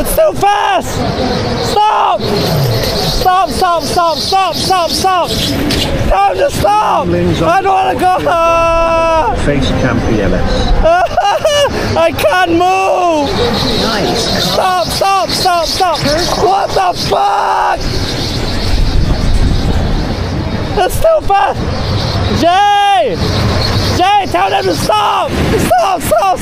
It's too fast! Stop! Stop, stop, stop, stop, stop, stop! Time to stop! I don't want to go! Face cam PLS. I can't move! Nice. Stop, stop, stop, stop! What the fuck? It's too fast! Jay! Jay, tell them to stop! Stop, stop, stop!